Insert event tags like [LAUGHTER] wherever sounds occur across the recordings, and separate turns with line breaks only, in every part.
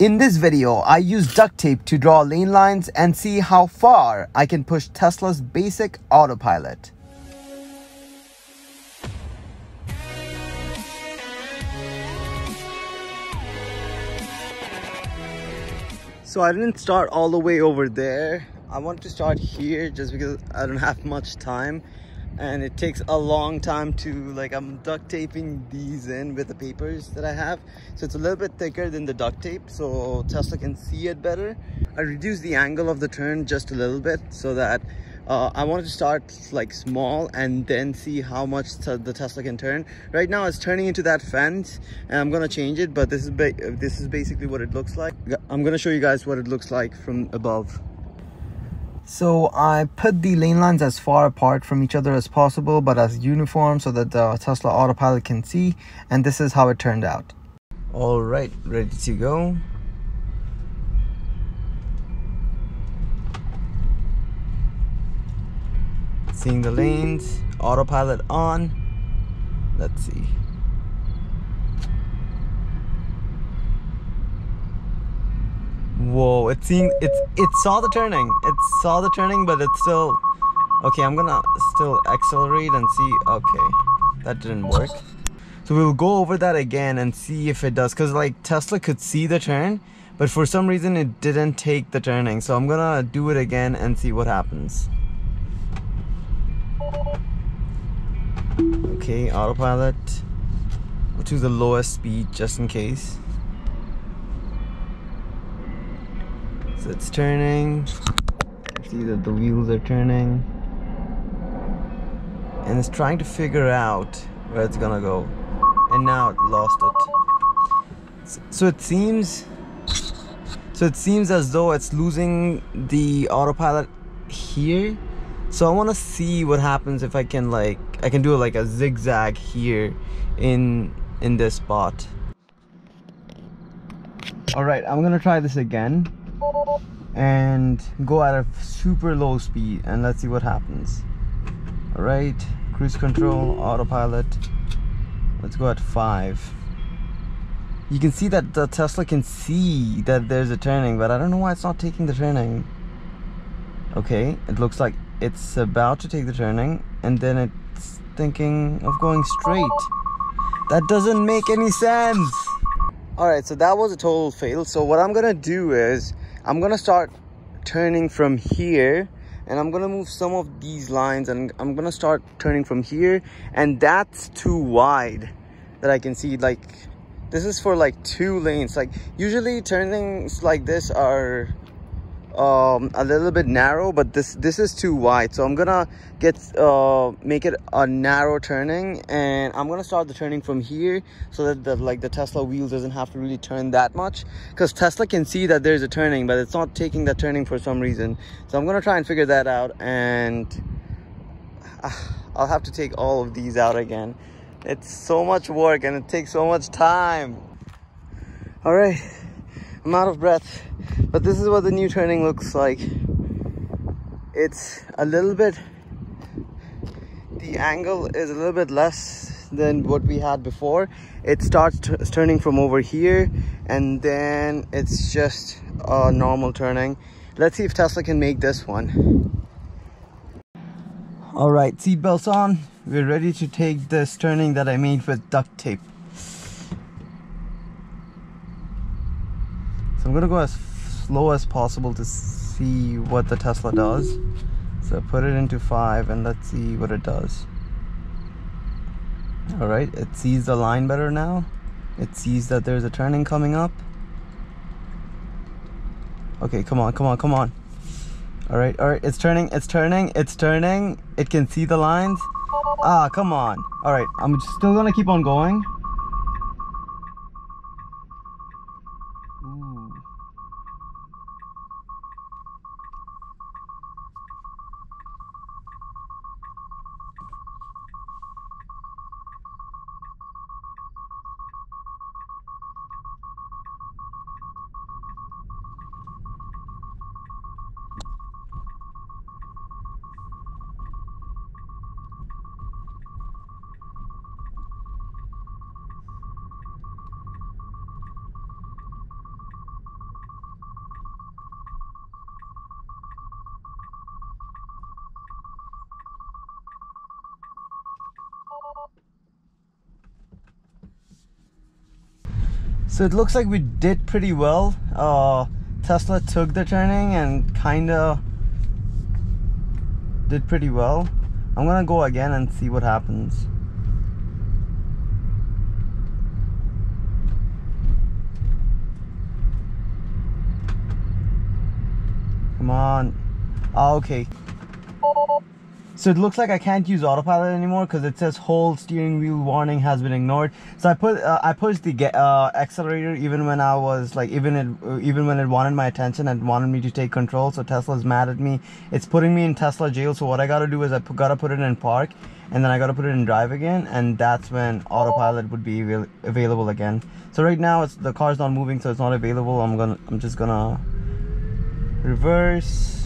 In this video, I use duct tape to draw lane lines and see how far I can push Tesla's basic autopilot. So I didn't start all the way over there. I want to start here just because I don't have much time and it takes a long time to like I'm duct taping these in with the papers that I have. So it's a little bit thicker than the duct tape so Tesla can see it better. I reduced the angle of the turn just a little bit so that uh, I wanted to start like small and then see how much the Tesla can turn. Right now it's turning into that fence and I'm gonna change it but this is this is basically what it looks like. I'm gonna show you guys what it looks like from above so I put the lane lines as far apart from each other as possible, but as uniform so that the Tesla autopilot can see. And this is how it turned out. All right, ready to go. Seeing the lanes, autopilot on. Let's see. Whoa, it seemed it's it saw the turning. It saw the turning, but it's still okay. I'm gonna still accelerate and see. Okay, that didn't work. So we'll go over that again and see if it does. Cause like Tesla could see the turn, but for some reason it didn't take the turning. So I'm gonna do it again and see what happens. Okay, autopilot. Choose the lowest speed just in case. So it's turning. See that the wheels are turning. And it's trying to figure out where it's gonna go. And now it lost it. So it seems so it seems as though it's losing the autopilot here. So I want to see what happens if I can like I can do like a zigzag here in in this spot. All right, I'm going to try this again and go at a super low speed and let's see what happens. All right cruise control autopilot. Let's go at five. You can see that the Tesla can see that there's a turning but I don't know why it's not taking the turning. Okay it looks like it's about to take the turning and then it's thinking of going straight. That doesn't make any sense. All right so that was a total fail. So what i'm gonna do is i'm gonna start turning from here and i'm gonna move some of these lines and i'm gonna start turning from here and that's too wide that i can see like this is for like two lanes. Like usually turnings like this are um, a little bit narrow but this this is too wide. So i'm gonna get uh, make it a narrow turning and i'm gonna start the turning from here so that the like the tesla wheel doesn't have to really turn that much. Because tesla can see that there's a turning but it's not taking that turning for some reason. So i'm gonna try and figure that out and uh, i'll have to take all of these out again. It's so much work and it takes so much time. All right i'm out of breath but this is what the new turning looks like. It's a little bit the angle is a little bit less than what we had before. It starts turning from over here and then it's just a normal turning. Let's see if tesla can make this one. All right seatbelts on. We're ready to take this turning that i made with duct tape so i'm gonna go as slow as possible to see what the Tesla does. So put it into 5 and let's see what it does. Alright, it sees the line better now. It sees that there's a turning coming up. Okay, come on, come on, come on. Alright, alright, it's turning, it's turning, it's turning. It can see the lines. Ah, come on. Alright, I'm still gonna keep on going. So it looks like we did pretty well. Uh, Tesla took the turning and kind of did pretty well. I'm gonna go again and see what happens. Come on. Oh, okay. So it looks like I can't use autopilot anymore because it says hold steering wheel warning has been ignored. So I put uh, I pushed the uh, accelerator even when I was like even it uh, even when it wanted my attention and wanted me to take control. So Tesla's mad at me. It's putting me in Tesla jail. So what I gotta do is I gotta put it in park and then I gotta put it in drive again and that's when autopilot would be avail available again. So right now it's the car's not moving so it's not available. I'm gonna I'm just gonna reverse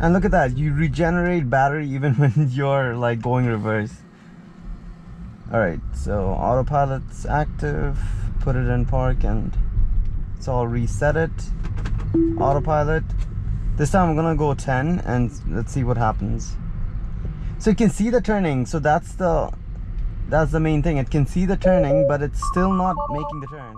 and look at that you regenerate battery [LAUGHS] even when you're like going reverse. All right so autopilot's active put it in park and so I'll reset it. Autopilot. This time I'm gonna go 10 and let's see what happens. So you can see the turning so that's the that's the main thing. It can see the turning but it's still not making the turn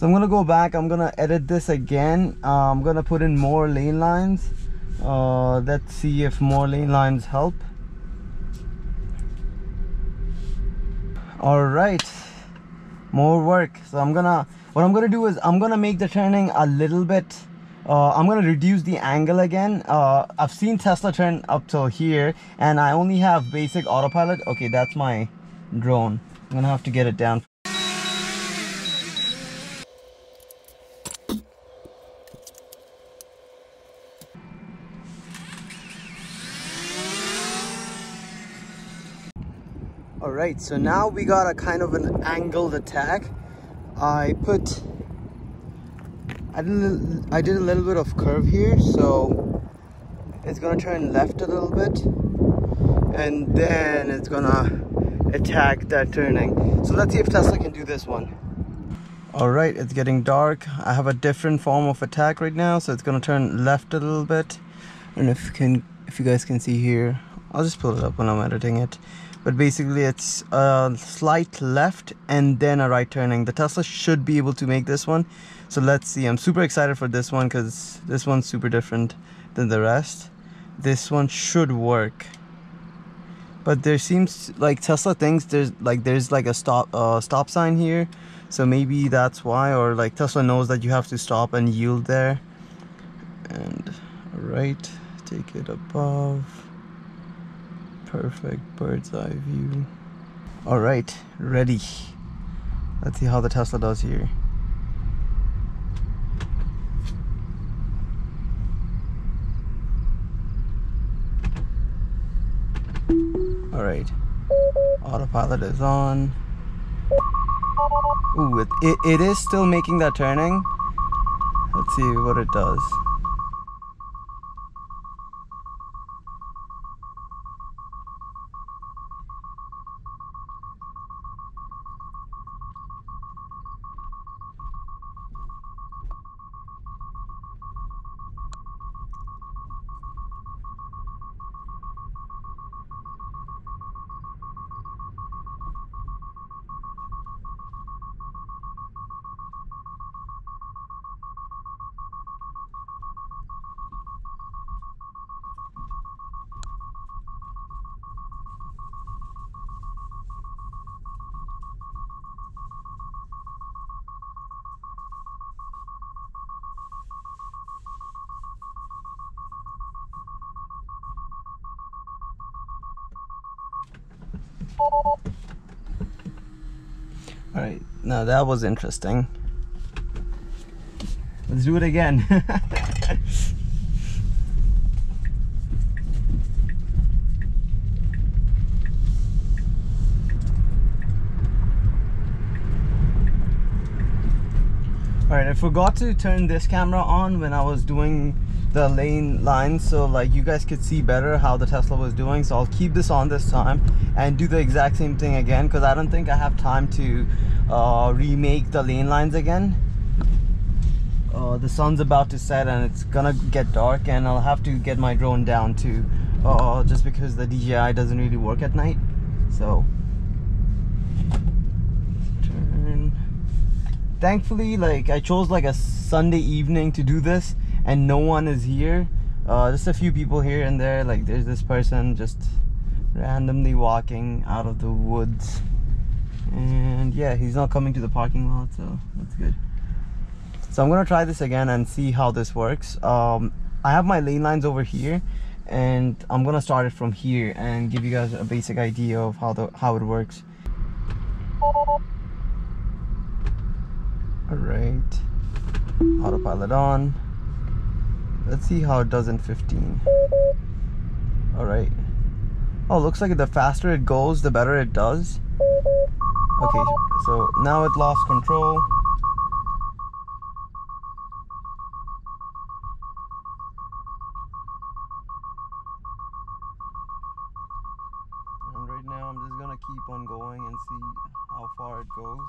So I'm gonna go back, I'm gonna edit this again. Uh, I'm gonna put in more lane lines. Uh, let's see if more lane lines help. All right, more work. So I'm gonna, what I'm gonna do is I'm gonna make the turning a little bit, uh, I'm gonna reduce the angle again. Uh, I've seen Tesla turn up till here and I only have basic autopilot. Okay, that's my drone. I'm gonna have to get it down. All right so now we got a kind of an angled attack. I put i did a, I did a little bit of curve here so it's gonna turn left a little bit. And then it's gonna attack that turning. So let's see if tesla can do this one. All right it's getting dark. I have a different form of attack right now so it's gonna turn left a little bit. And if can if you guys can see here i'll just pull it up when i'm editing it but basically it's a slight left and then a right turning. The Tesla should be able to make this one. So let's see. I'm super excited for this one because this one's super different than the rest. This one should work. But there seems like Tesla thinks there's like there's like a stop uh, stop sign here. So maybe that's why or like Tesla knows that you have to stop and yield there. And right take it above perfect bird's eye view. All right ready. Let's see how the tesla does here. All right autopilot is on. Ooh, it, it, it is still making that turning. Let's see what it does All right, now that was interesting. Let's do it again. [LAUGHS] All right, I forgot to turn this camera on when I was doing the lane lines so like you guys could see better how the Tesla was doing. So I'll keep this on this time and do the exact same thing again because I don't think I have time to uh, remake the lane lines again. Uh, the sun's about to set and it's gonna get dark and I'll have to get my drone down too uh, just because the DJI doesn't really work at night. So turn. Thankfully like I chose like a Sunday evening to do this and no one is here. Uh, just a few people here and there. Like there's this person just randomly walking out of the woods. And yeah he's not coming to the parking lot so that's good. So I'm gonna try this again and see how this works. Um, I have my lane lines over here and I'm gonna start it from here and give you guys a basic idea of how the how it works. All right. Autopilot on let's see how it does in 15 all right oh looks like the faster it goes the better it does. Okay so now it lost control. And right now I'm just gonna keep on going and see how far it goes.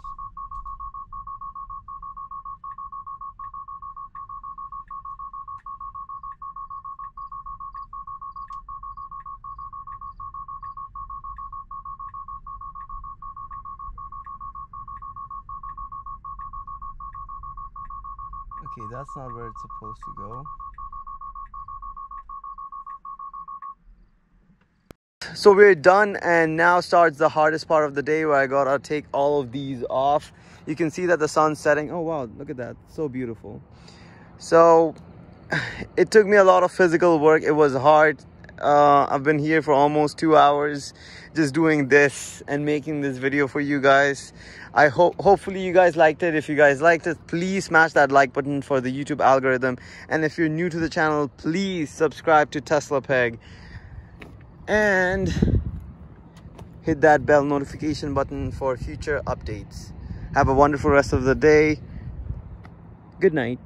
Okay, that's not where it's supposed to go. so we're done and now starts the hardest part of the day where I gotta take all of these off. You can see that the sun's setting. Oh wow look at that. So beautiful. So [SIGHS] it took me a lot of physical work. It was hard uh, I've been here for almost two hours just doing this and making this video for you guys. I hope hopefully you guys liked it. If you guys liked it please smash that like button for the YouTube algorithm. And if you're new to the channel please subscribe to Tesla Peg. And hit that bell notification button for future updates. Have a wonderful rest of the day. Good night